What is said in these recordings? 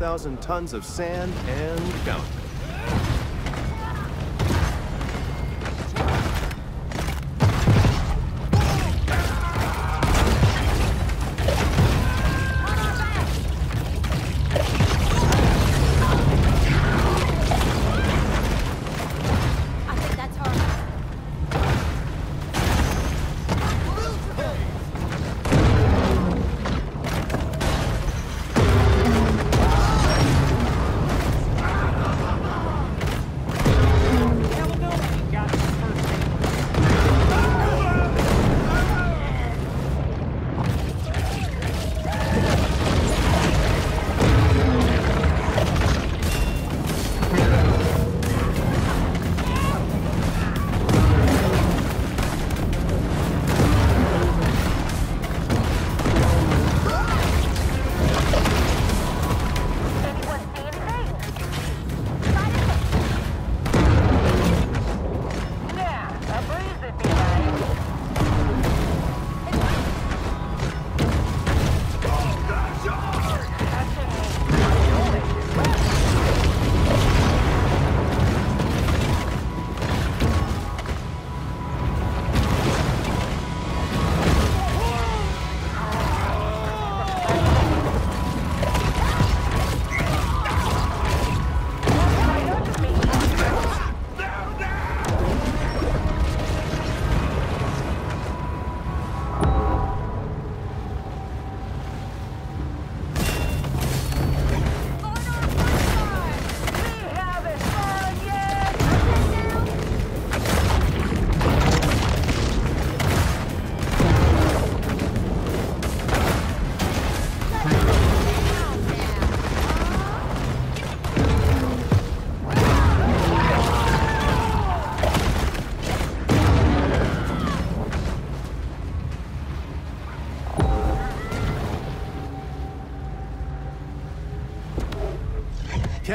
285,000 tons of sand and counting.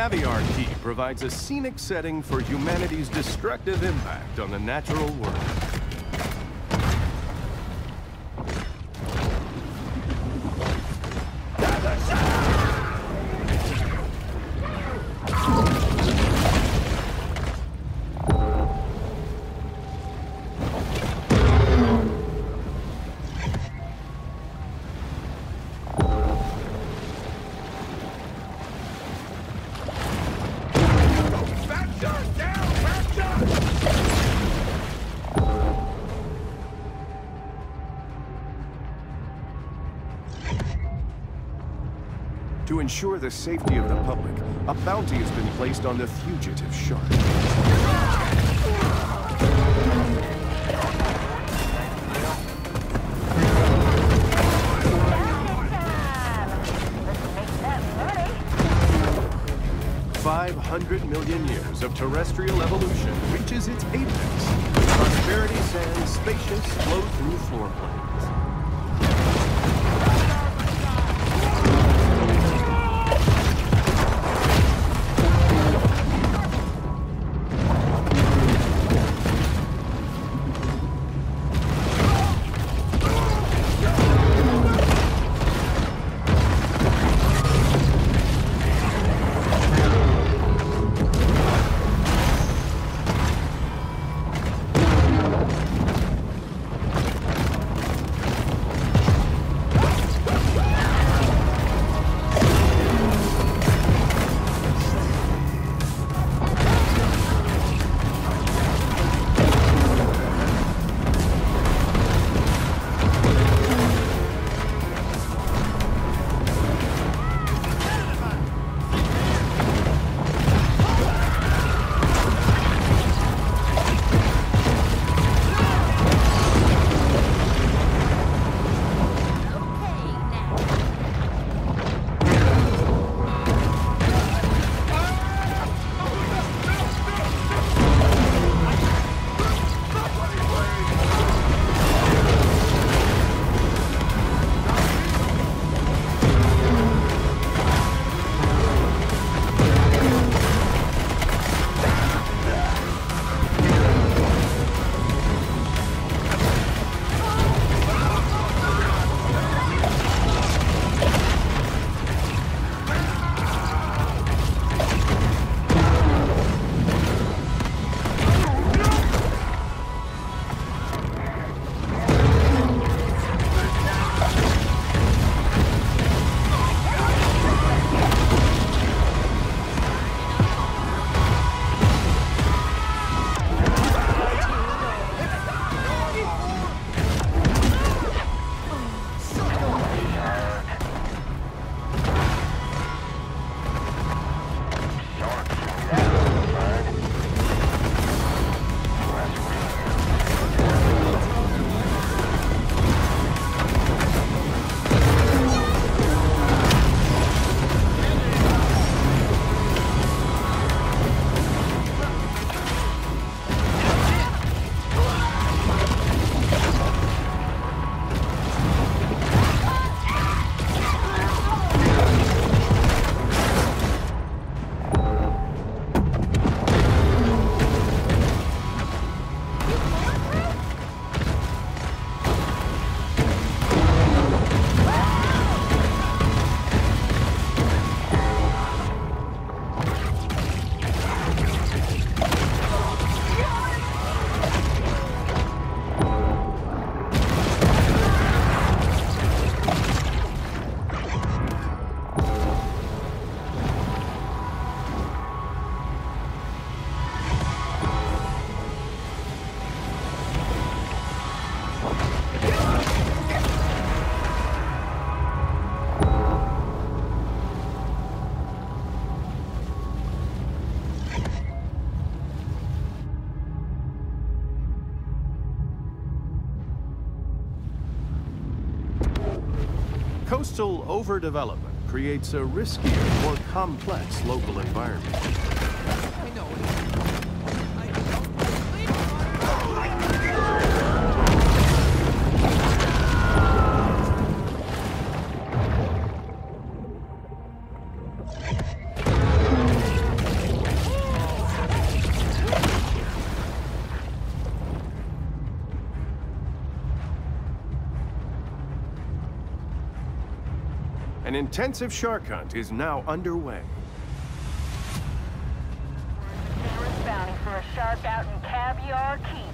Caviar Key provides a scenic setting for humanity's destructive impact on the natural world. Ensure the safety of the public, a bounty has been placed on the fugitive shark. Five hundred million years of terrestrial evolution reaches its apex. Prosperity sands spacious flow through floor Coastal overdevelopment creates a riskier, more complex local environment. Intensive shark hunt is now underway. Bounty for a shark out in Caviar Key.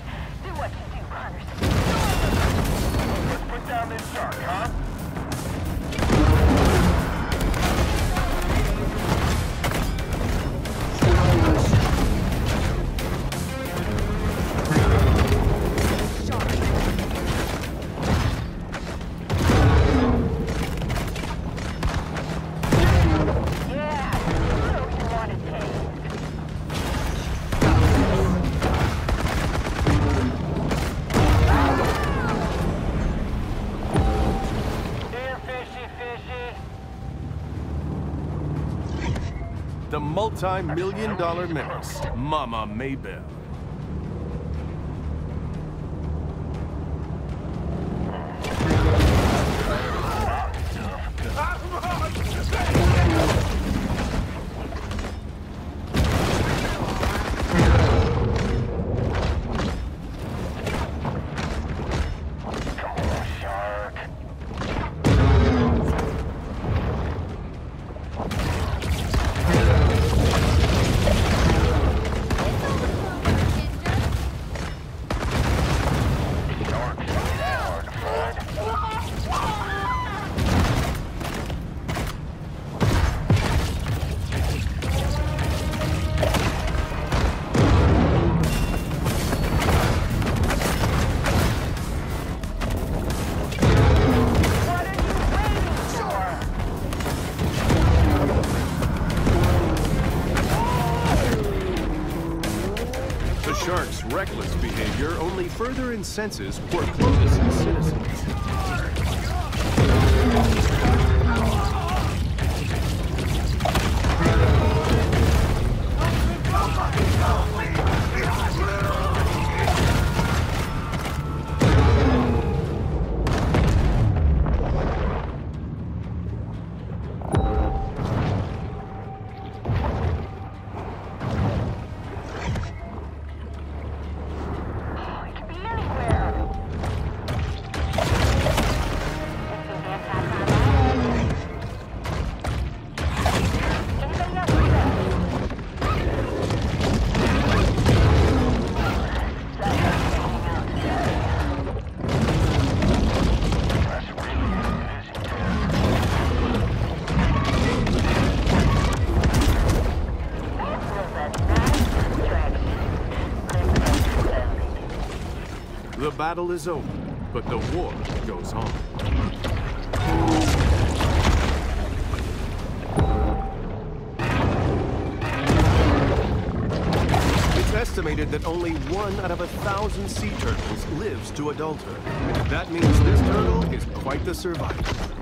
Multi-million dollar menace, Mama Maybell. Further incenses Port Clovis' citizens. Battle is over, but the war goes on. It's estimated that only one out of a thousand sea turtles lives to adulthood. That means this turtle is quite the survivor.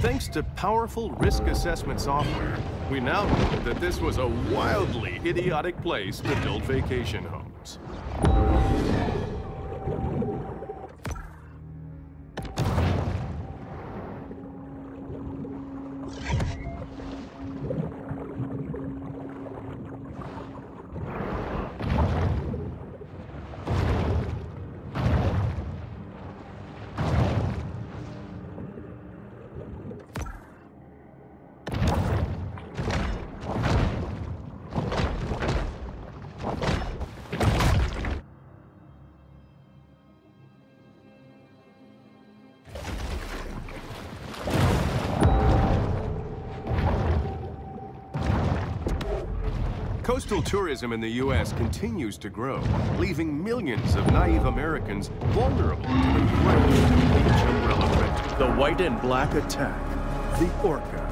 Thanks to powerful risk assessment software, we now know that this was a wildly idiotic place to build vacation homes. Coastal tourism in the U.S. continues to grow, leaving millions of naive Americans vulnerable to the threat of the beach umbrella. The white and black attack. The Orca.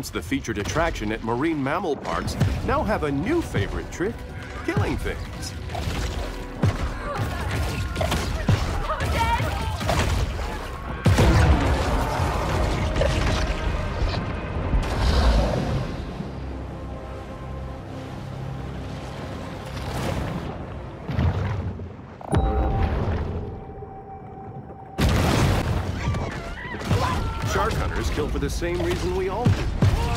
Once the featured attraction at marine mammal parks, now have a new favorite trick killing things. Shark hunters kill for the same reason we all do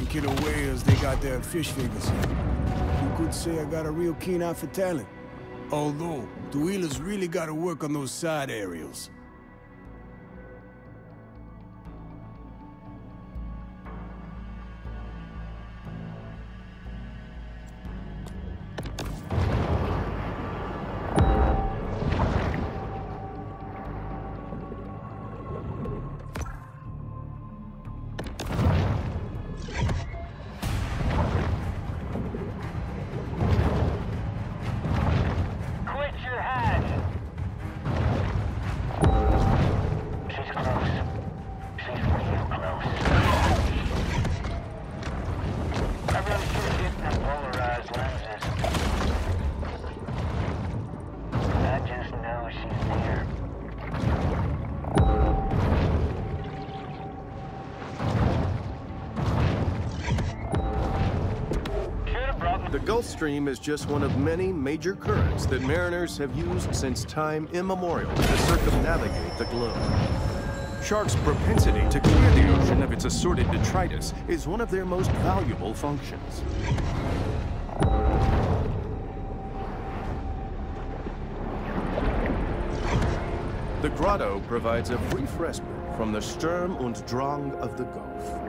them killer whales, they got their fish fingers. You could say I got a real keen eye for talent. Although, the wheelers really gotta work on those side aerials. Gulf Stream is just one of many major currents that mariners have used since time immemorial to circumnavigate the globe. Sharks' propensity to clear the ocean of its assorted detritus is one of their most valuable functions. The grotto provides a brief respite from the Sturm und Drang of the Gulf.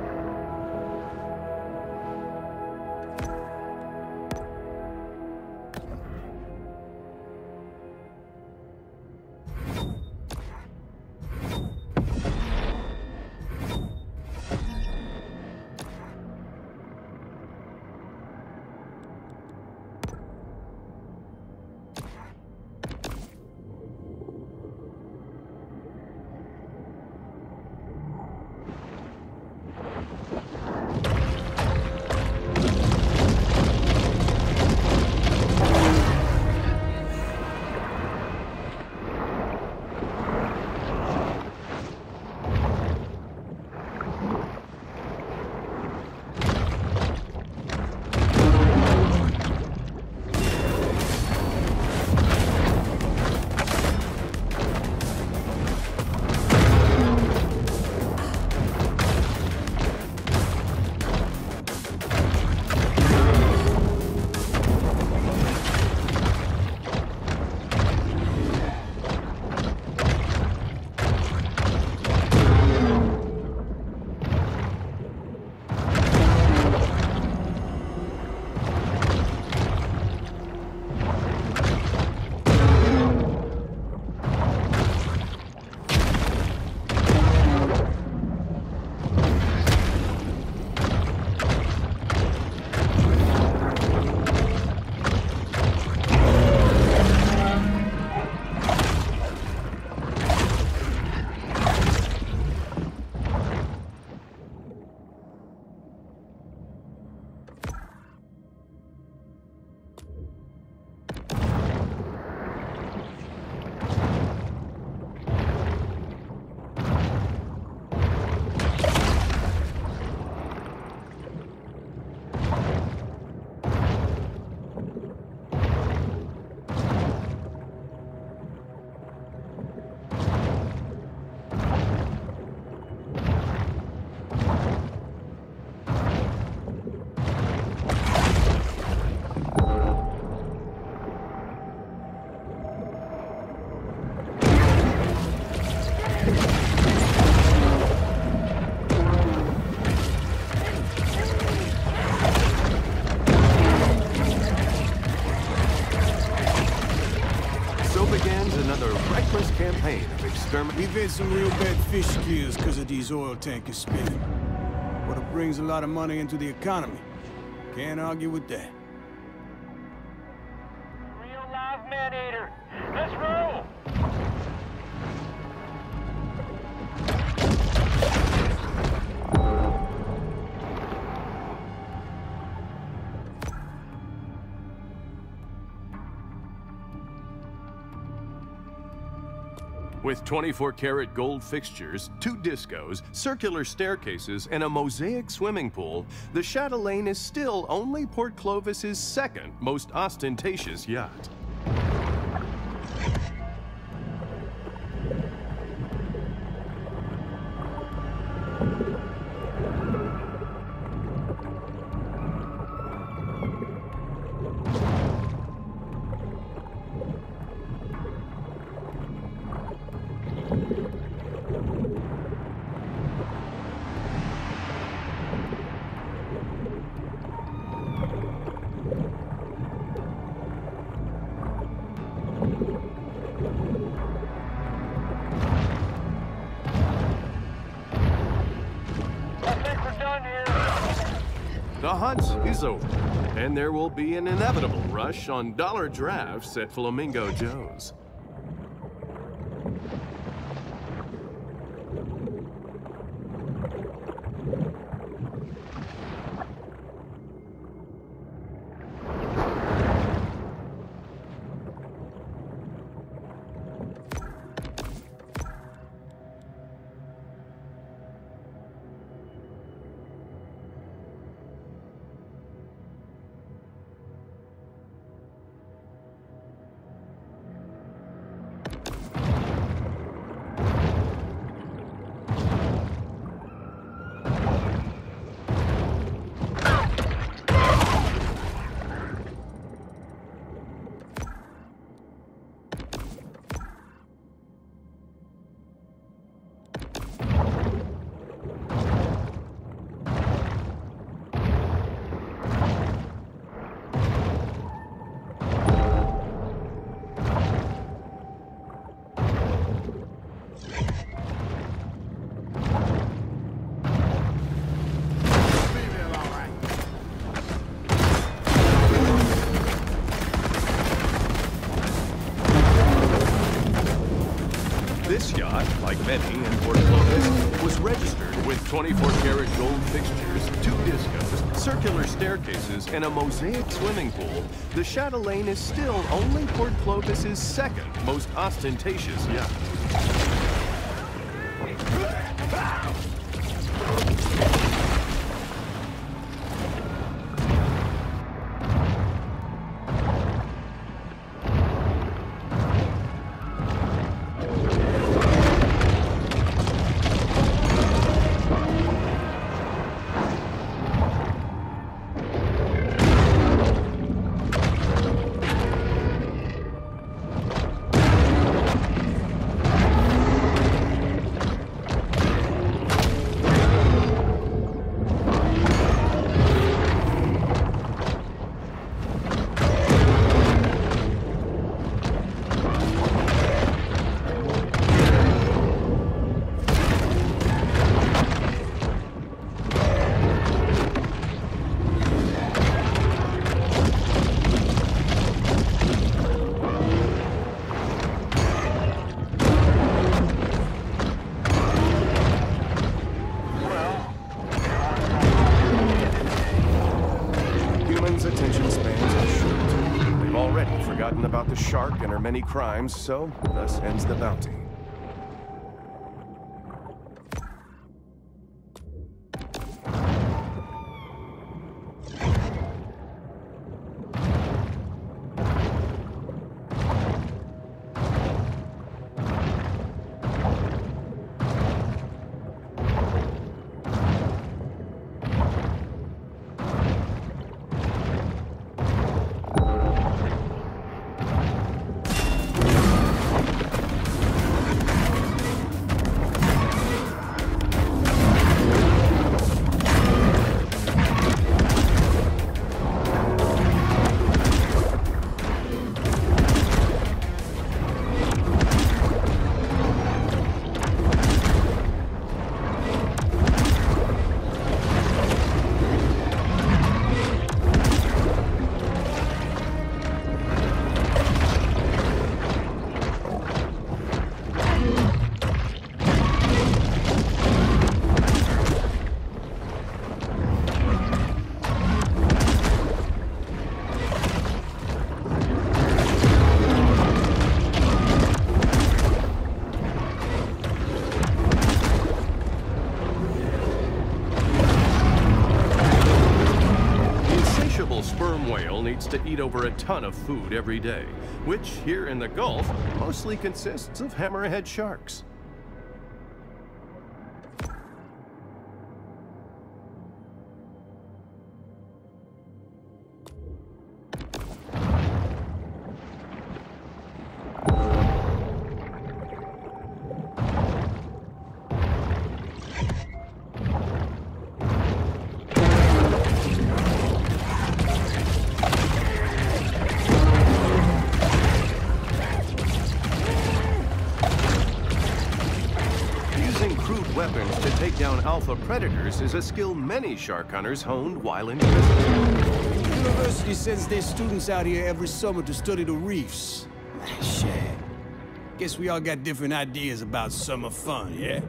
Some real bad fish kills because of these oil tankers spinning. But it brings a lot of money into the economy. Can't argue with that. With 24 karat gold fixtures, two discos, circular staircases, and a mosaic swimming pool, the Chatelaine is still only Port Clovis's second most ostentatious yacht. Over, and there will be an inevitable rush on dollar drafts at Flamingo Joe's. Registered with 24-karat gold fixtures, two discos, circular staircases, and a mosaic swimming pool. The Chatelaine is still only Port Clovis's second most ostentatious yacht. The shark and her many crimes, so thus ends the bounty. To eat over a ton of food every day, which here in the Gulf mostly consists of hammerhead sharks. Predators is a skill many shark hunters honed while in prison. The University sends their students out here every summer to study the reefs. Shit. Guess we all got different ideas about summer fun, yeah?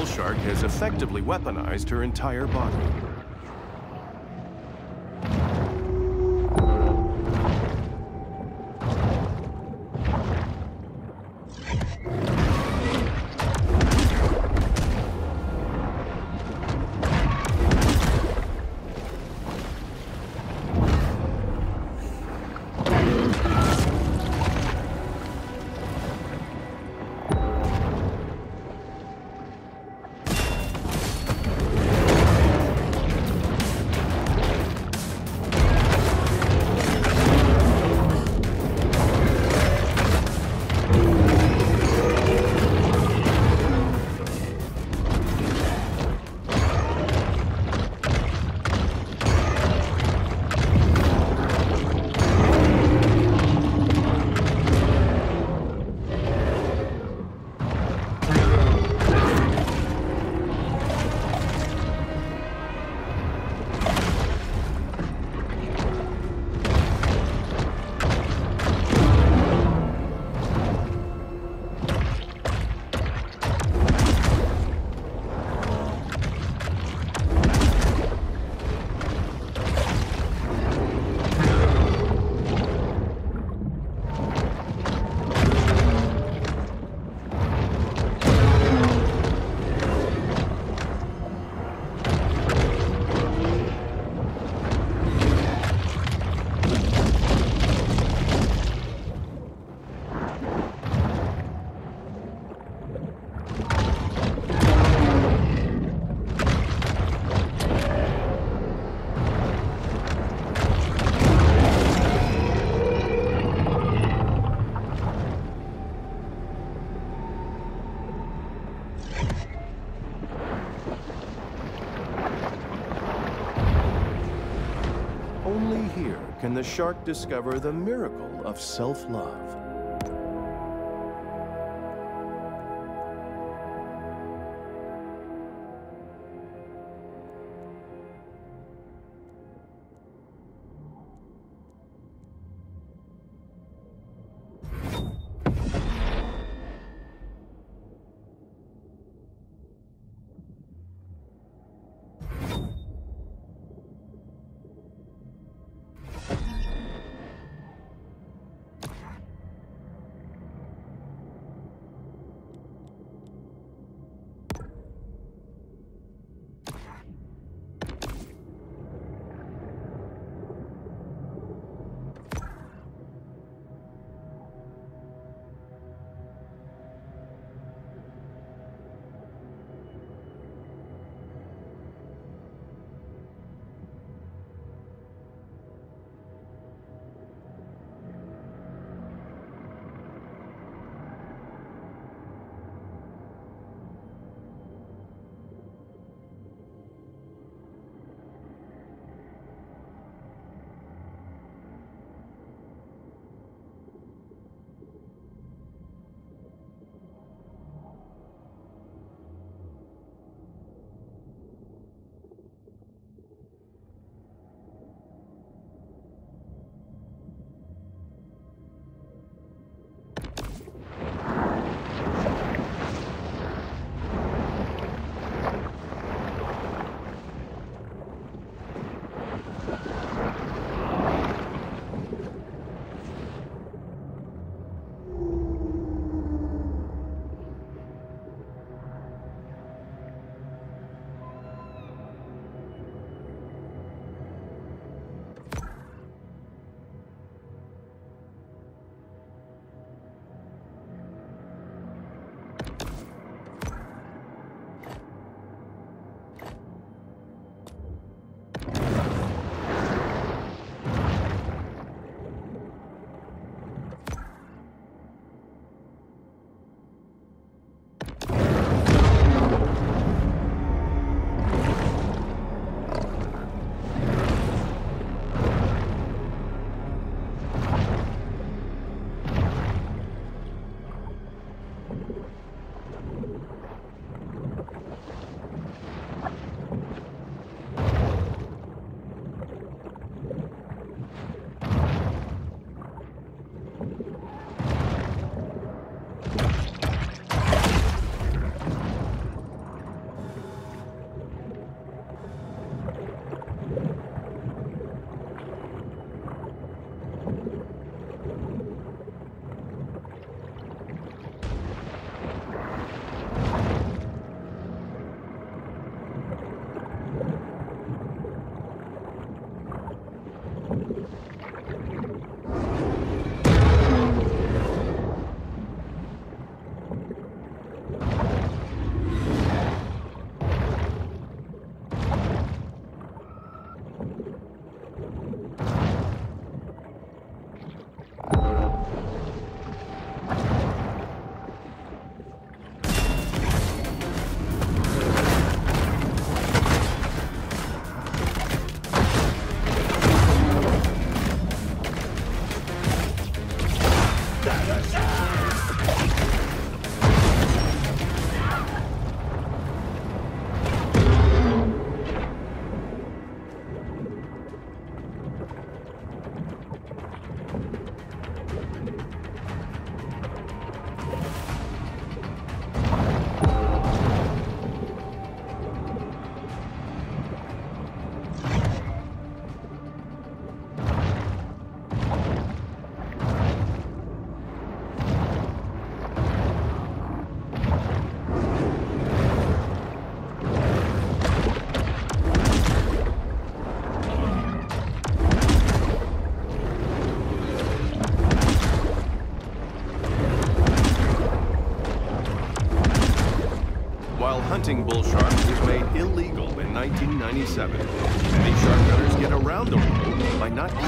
Bull shark has effectively weaponized her entire body. The shark discover the miracle of self-love. Releasing bull sharks was made illegal in 1997. Many shark gunners get around the rule by not We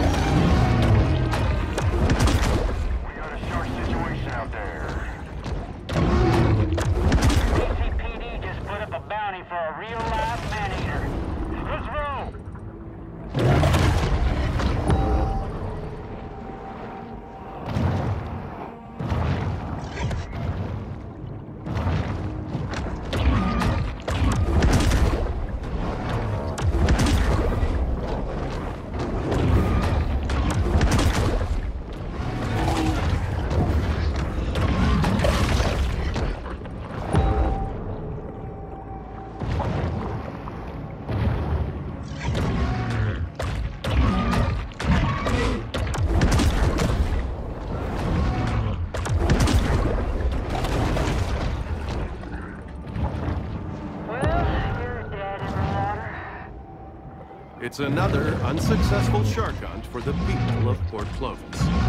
got a shark situation out there. Just put up a bounty for a real live It's another unsuccessful shark hunt for the people of Port Clovis.